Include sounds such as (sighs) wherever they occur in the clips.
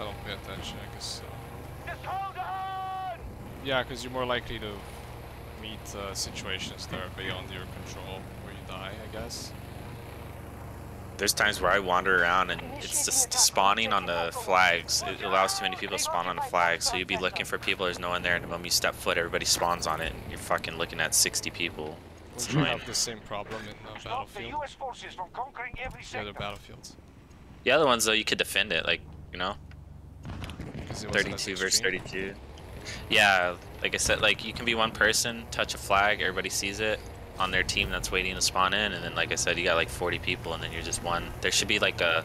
I don't pay attention, I guess. Uh, yeah, because you're more likely to meet uh, situations that are beyond your control where you die, I guess. There's times where I wander around and it's just spawning on the flags. It allows too many people to spawn on the flags, so you'd be looking for people, there's no one there, and the moment you step foot, everybody spawns on it, and you're fucking looking at 60 people. It's Would you have the same problem in uh, Battlefield? The other battlefields. The other ones, though, you could defend it, like, you know? 32 versus 32. Yeah, like I said, like, you can be one person, touch a flag, everybody sees it, on their team that's waiting to spawn in, and then like I said, you got like 40 people, and then you're just one. There should be like a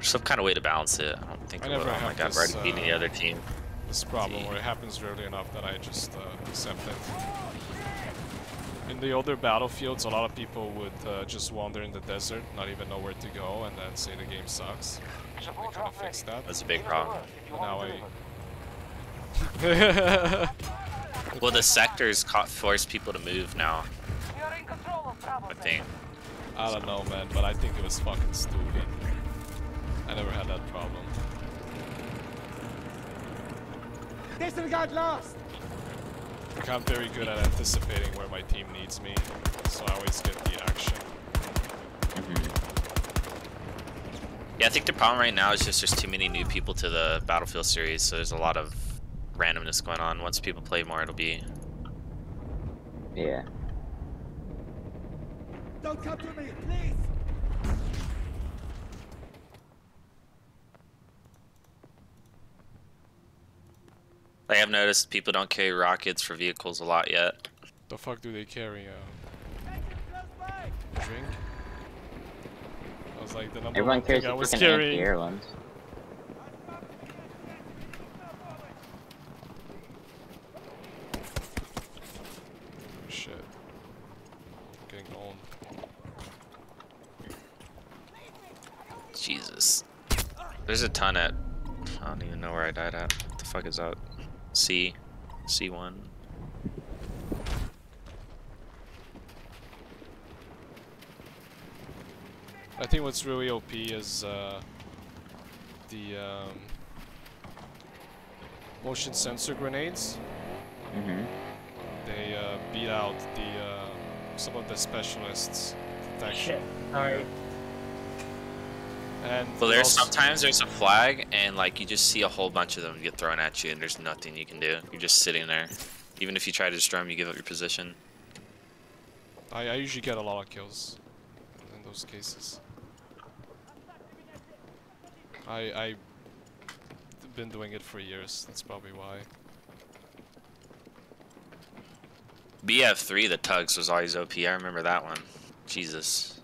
some kind of way to balance it. I don't think. I never oh my god, we're already beating uh, the other team. This problem where it happens rarely enough that I just uh, accept it. In the older battlefields, a lot of people would uh, just wander in the desert, not even know where to go, and then say the game sucks. I kind of fixed that. That's a big problem. now I. (laughs) Well, the sectors force people to move now. I think. I don't know, man, but I think it was fucking stupid. I never had that problem. Disregard lost! I'm very good at anticipating where my team needs me, so I always get the action. Mm -hmm. Yeah, I think the problem right now is just there's too many new people to the Battlefield series, so there's a lot of randomness going on. Once people play more, it'll be. Yeah. Don't come to me, please. I have noticed people don't carry rockets for vehicles a lot yet. The fuck do they carry? Uh, drink? I was like the number Everyone one carries thing I was carrying. ones. Jesus. There's a ton at... I don't even know where I died at. What the fuck is that? C. C1. I think what's really OP is uh, the um, motion sensor grenades. Mm -hmm. They uh, beat out the uh, some of the specialists' detection. Shit. Sorry. And well, there's sometimes there's a flag, and like you just see a whole bunch of them get thrown at you, and there's nothing you can do. You're just sitting there. Even if you try to destroy them, you give up your position. I, I usually get a lot of kills in those cases. I I've been doing it for years. That's probably why. BF3, the tugs was always OP. I remember that one. Jesus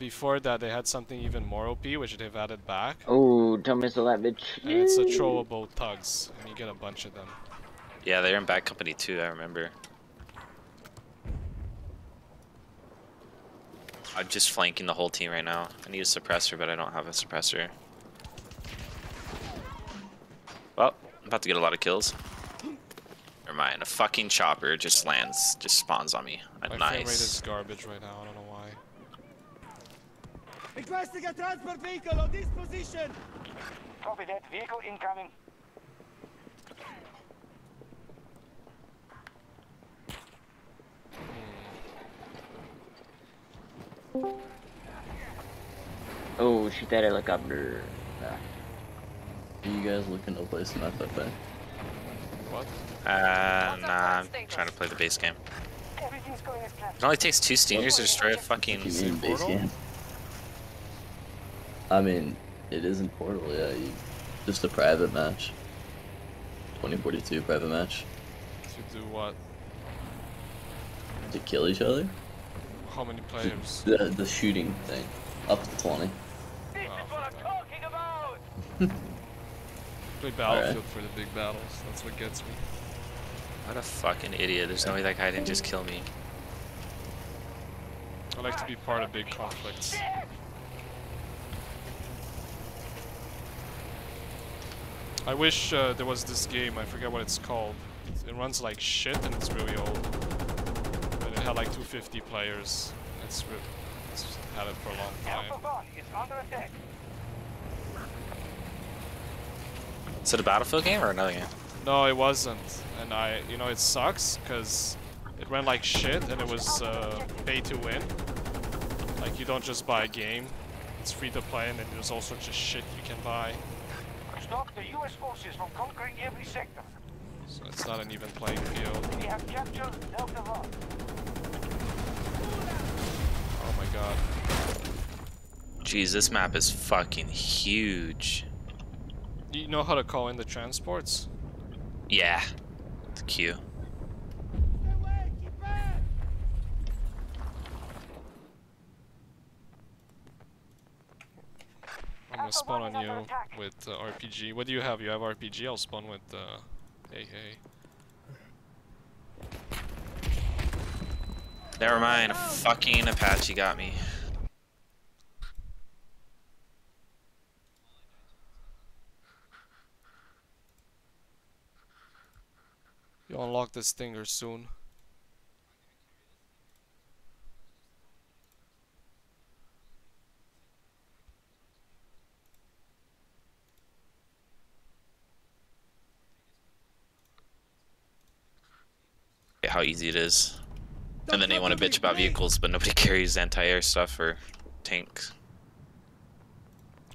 before that they had something even more OP, which they've added back. Oh, don't miss a that bitch. And it's a trollable tugs, and you get a bunch of them. Yeah, they're in Bad Company too, I remember. I'm just flanking the whole team right now. I need a suppressor, but I don't have a suppressor. Well, I'm about to get a lot of kills. Never mind, a fucking chopper just lands, just spawns on me. My nice. frame rate is garbage right now, I don't know why. Requesting a transport vehicle on this position. Copy that. Vehicle incoming. Oh, shoot that helicopter. Are you guys looking to place an FFA? What? Uh, nah, I'm trying to play the base game. It only takes two stingers to destroy a fucking base game. I mean, it isn't Portal, yeah. You, just a private match. 2042 private match. To do what? To kill each other? How many players? The, the shooting thing. Up to 20. This oh, is what I'm talking about! (laughs) Play Battlefield right. for the big battles. That's what gets me. What a fucking idiot. There's no way that guy didn't just kill me. I like to be part of big conflicts. I wish uh, there was this game, I forget what it's called. It runs like shit and it's really old. But it had like 250 players. It's, it's had it for a long time. Is it a Battlefield game or another game? No, it wasn't. And I, you know, it sucks because it ran like shit and it was uh, pay to win. Like you don't just buy a game, it's free to play and then there's all sorts of shit you can buy. Stop the U.S. forces from conquering every sector. So it's not an even playing field. We have captured Delta One. Oh my god. Jeez, this map is fucking huge. You know how to call in the transports? Yeah. The queue. Stay away, keep back! I'm gonna spawn on you with uh, RPG. What do you have? You have RPG? I'll spawn with uh, hey hey. Never mind, a fucking Apache got me. You'll unlock the stinger soon. How easy it is. And then they want to bitch about please. vehicles, but nobody (laughs) carries anti-air stuff or tanks.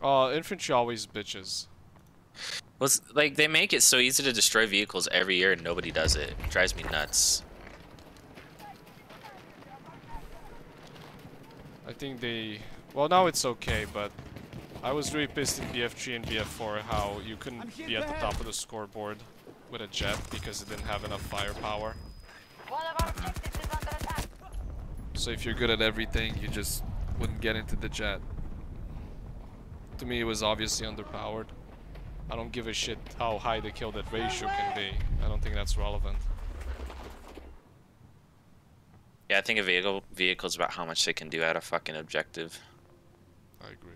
Oh, infantry always bitches. Well, like they make it so easy to destroy vehicles every year, and nobody does it. It drives me nuts. I think they... Well, now it's okay, but... I was really pissed in BF3 and BF4 how you couldn't be at the top of the scoreboard with a jet because it didn't have enough firepower. One of our objectives is under attack. So if you're good at everything, you just wouldn't get into the jet. To me, it was obviously underpowered. I don't give a shit how high the kill death ratio can be. I don't think that's relevant. Yeah, I think a vehicle vehicle's about how much they can do at a fucking objective. I agree.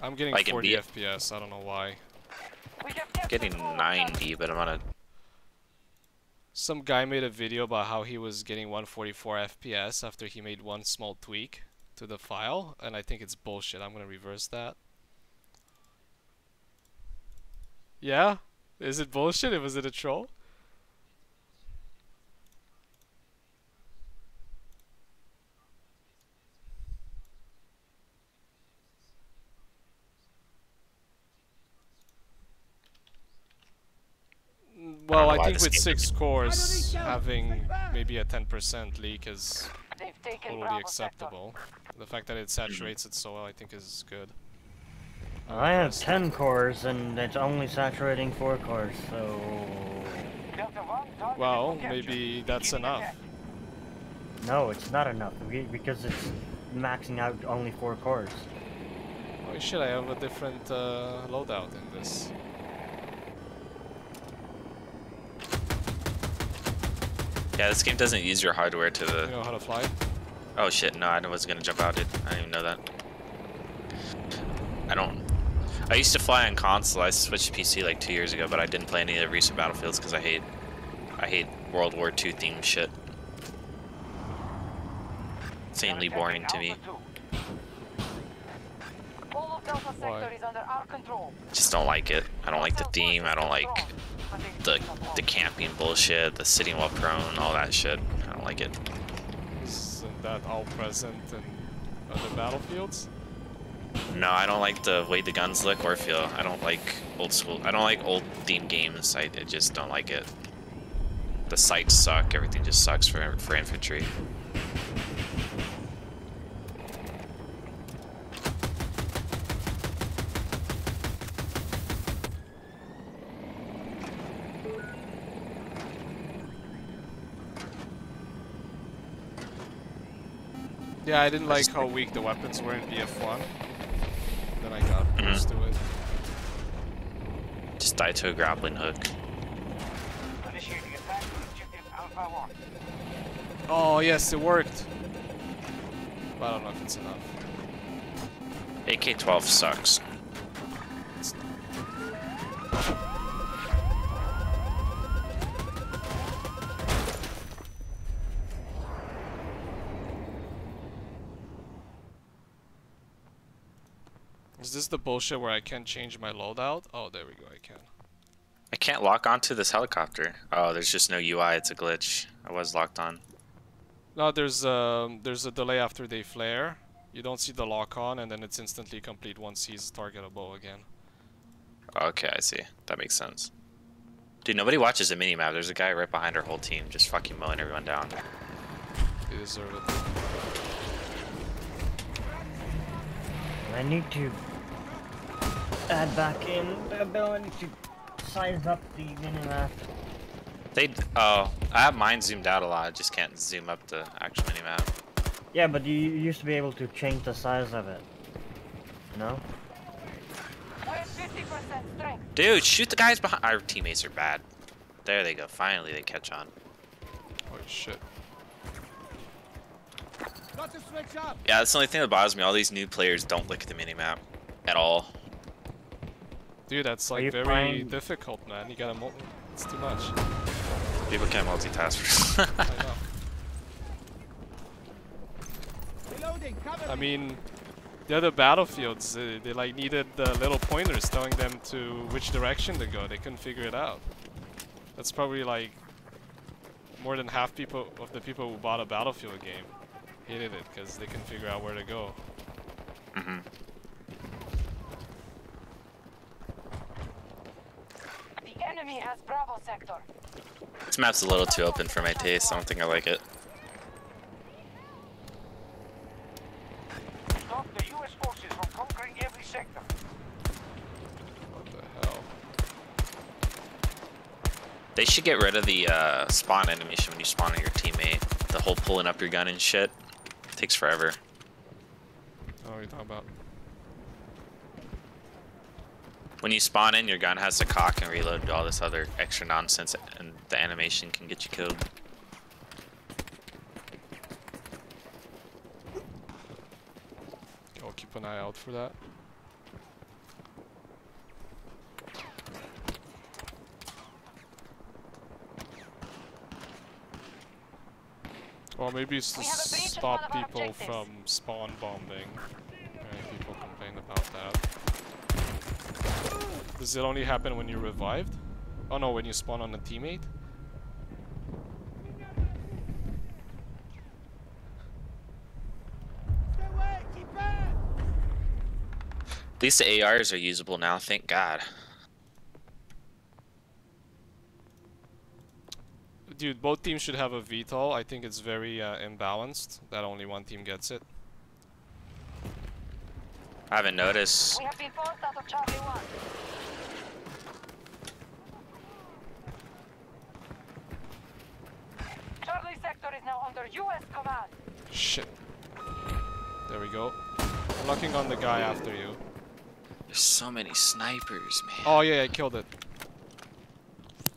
I'm getting Like 40 FPS, I don't know why. We have Getting 90, but I'm on a Some guy made a video about how he was getting 144 FPS after he made one small tweak to the file, and I think it's bullshit. I'm gonna reverse that. Yeah? Is it bullshit? Was it a troll? Mm, Well, know I think with six cores, having maybe a 10% leak is totally Bravo sector. acceptable. The fact that it saturates it so well, I think, is good. I'm I have 10 cores and it's only saturating 4 cores, so... Delta One target Well, maybe that's enough. No, it's not enough because it's maxing out only 4 cores. Oh shit, I have a different uh, loadout in this. Yeah, this game doesn't use your hardware to the. You know how to fly? Oh shit! No, I wasn't gonna jump out, dude. I didn't even know that. I don't. I used to fly on console. I switched to PC like two years ago, but I didn't play any of the recent Battlefields because I hate, I hate World War II themed shit. Insanely boring to me. Alpha Two. All of Delta Why? sector is under our control. Just don't like it. I don't like the theme. I don't forces like are strong, but they the the camping bullshit, the sitting while prone, all that shit. I don't like it. Isn't that all present in other battlefields? No, I don't like the way the guns look or feel. I don't like old school. I don't like old theme games. I, I just don't like it. The sights suck. Everything just sucks for for infantry. Yeah, I didn't like how weak the weapons were in BF1. Then I got Mhm. used to it. Just die to a grappling hook. Initiating attack on objective Alpha One. Oh yes, it worked. But I don't know if it's enough. AK-12 sucks. Is this the bullshit where I can't change my loadout? Oh, there we go, I can. I can't lock onto this helicopter. Oh, there's just no UI. It's a glitch. I was locked on. No, there's um, there's a delay after they flare. You don't see the lock on, and then it's instantly complete once he's targetable again. Okay, I see. That makes sense. Dude, nobody watches the minimap. There's a guy right behind our whole team just fucking mowing everyone down. They deserve it. I need to add back in the ability to size up the minimap. They, oh, I have mine zoomed out a lot. I just can't zoom up the actual minimap. Yeah, but you used to be able to change the size of it. You know? We're 50% strength. Dude, shoot the guys behind. Our teammates are bad. There they go. Finally, they catch on. Holy shit. Got to switch up. Yeah, that's the only thing that bothers me. All these new players don't look at the minimap at all. Dude, that's like very playing- difficult, man. You gotta mo- It's too much. People can't multitask. I. (laughs) Reloading. I mean, the other battlefields, they, they like needed uh, little pointers telling them to which direction to go. They couldn't figure it out. That's probably like more than half people of the people who bought a Battlefield game hated it because they couldn't figure out where to go. hmm enemy has Bravo sector. This map's a little too open for my taste. I don't think I like it. Stop the U.S. forces from conquering every sector. What the hell? They should get rid of the uh, spawn animation when you spawn on your teammate. The whole pulling up your gun and shit. takes forever. Oh, what are you talking about? When you spawn in, your gun has to cock and reload and do all this other extra nonsense, and the animation can get you killed. I'll keep an eye out for that. Or maybe it's to We have a breach of stop one of our people from spawn bombing. Right, people complain about that. Does it only happen when you're revived? Oh no, when you spawn on a teammate? Stay away. Keep back. At least the ARs are usable now, thank God. Dude, both teams should have a VTOL. I think it's very uh, imbalanced that only one team gets it. I haven't noticed. We have been forced out of Charlie 1. Charlie sector is now under U.S. command. Shit. There we go. I'm locking on the guy after you. There's so many snipers, man. Oh yeah, I killed it.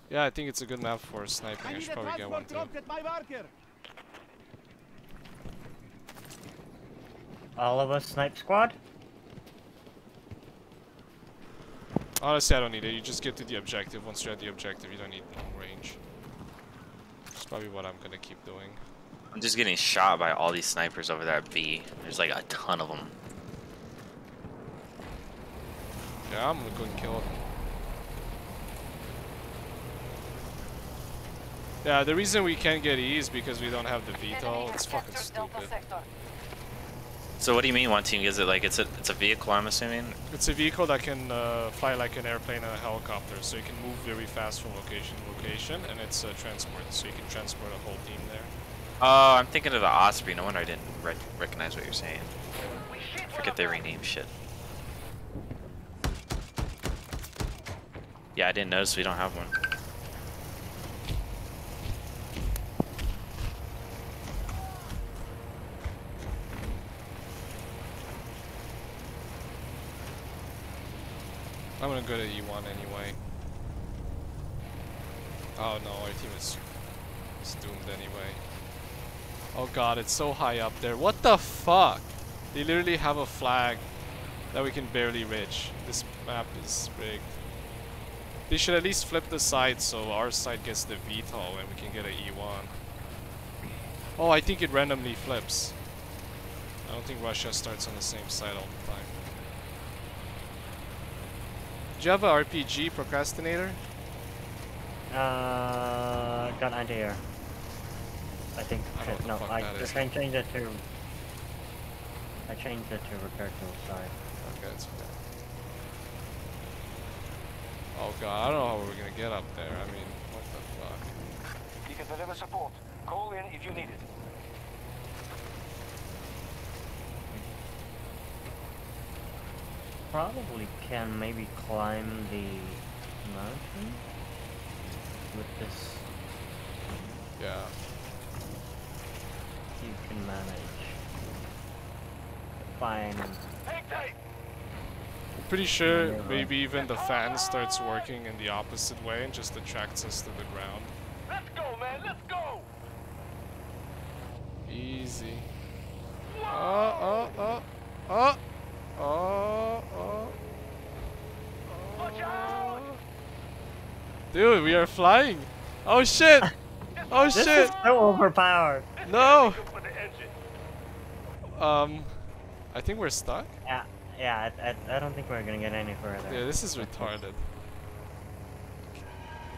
Yeah, I think it's a good map for sniping. I I need should a probably get one too. at my marker. All of us snipe squad? Honestly, I don't need it. You just get to the objective. Once you're at the objective, you don't need long range. That's probably what I'm gonna keep doing. I'm just getting shot by all these snipers over there at B. There's like a ton of them. Yeah, I'm gonna go and kill them. Yeah, the reason we can't get E is because we don't have the Enemy VTOL. It's fucking stupid. So what do you mean one team is it? Like it's a it's a vehicle, I'm assuming. It's a vehicle that can uh, fly like an airplane and a helicopter, so you can move very fast from location to location, and it's a transport, so you can transport a whole team there. Oh, I'm thinking of the Osprey. No wonder I didn't rec recognize what you're saying. Forget they them. rename shit. Yeah, I didn't notice we don't have one. I'm gonna go to E1 anyway. Oh no, our team is, is doomed anyway. Oh god, it's so high up there. What the fuck? They literally have a flag that we can barely reach. This map is rigged. They should at least flip the side so our side gets the VTOL and we can get an E1. Oh, I think it randomly flips. I don't think Russia starts on the same side all the time. Do you have a RPG procrastinator? Uh, got anti-air. I think. I don't know what the no, I that is. I changed it to. I changed it to repair tool. Sorry. Okay, it's okay. Oh god, I don't know how we're gonna get up there. I mean, what the fuck? You can deliver support. Call in if you need it. Probably can maybe climb the mountain with this. Yeah. You can manage. Fine. Hang tight. Pretty sure Yeah. maybe even the fan starts working in the opposite way and just attracts us to the ground. Let's go, man. Let's go. Easy. Oh, oh, oh, oh, oh. Watch out. Dude, we are flying. Oh shit! (laughs) Oh This shit! is so overpowered. No! Go for the engine. Um, I think we're stuck. Yeah, yeah. I, I, I don't think we're gonna get any further. Yeah, this is retarded.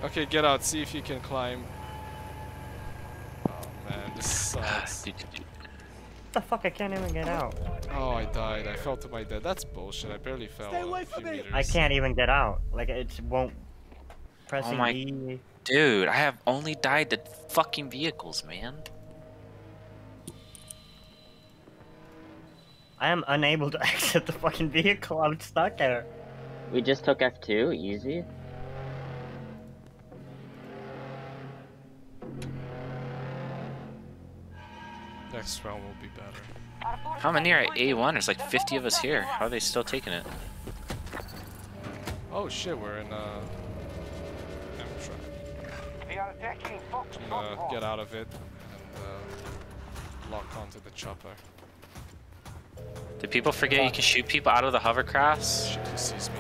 Okay, get out. See if you can climb. Oh man, this sucks. (sighs) What the fuck? I can't even get out. Oh, I died. I fell to my death. That's bullshit. I barely fell Stay away from me. meters. I can't even get out. Like it won't. Pressing my- E. Dude, I have only died to fucking vehicles, man. I am unable to (laughs) exit the fucking vehicle. I'm stuck there. We just took F2, easy. Next round will be better. How many are at A1? There's like 50 of us here. How are they still taking it? Oh shit, we're in uh. Amtrak. They are attacking Fox. I'm gonna get out of it and uh, lock onto the chopper. Do people forget you can shoot people out of the hovercrafts? Shit, he sees me.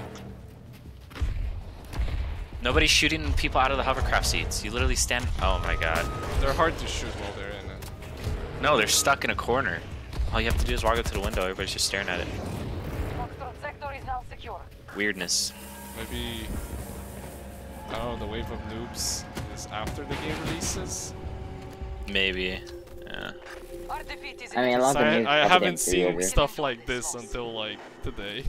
Nobody's shooting people out of the hovercraft seats. You literally stand. Oh my god. They're hard to shoot while they're in it. No, they're stuck in a corner. All you have to do is walk up to the window. Everybody's just staring at it. Sector is now secure. Weirdness. Maybe I don't know. The wave of noobs is after the game releases. Maybe. Yeah. Our defeat is I mean, a lot of I, I haven't seen stuff like this until like today.